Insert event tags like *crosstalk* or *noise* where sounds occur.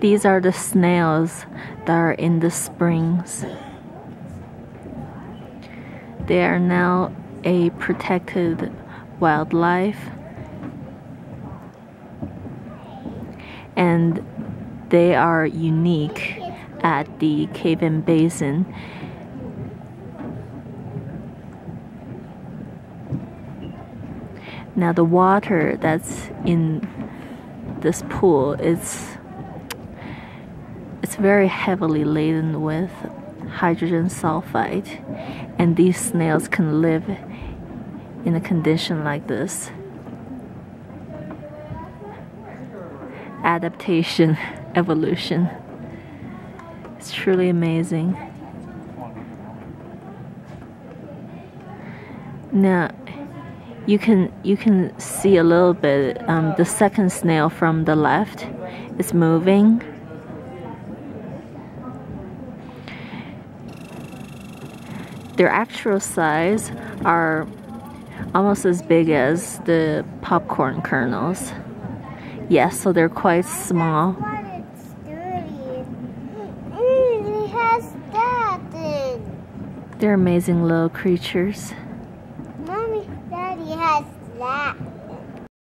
These are the snails that are in the springs. They are now a protected wildlife and they are unique at the Cave and Basin. Now the water that's in this pool is it's very heavily laden with hydrogen sulfide and these snails can live in a condition like this. Adaptation, *laughs* evolution. It's truly amazing. Now, you can you can see a little bit um, the second snail from the left is moving Their actual size are almost as big as the popcorn kernels. Yes, so they're quite small. They're amazing little creatures. Mommy, Daddy has that.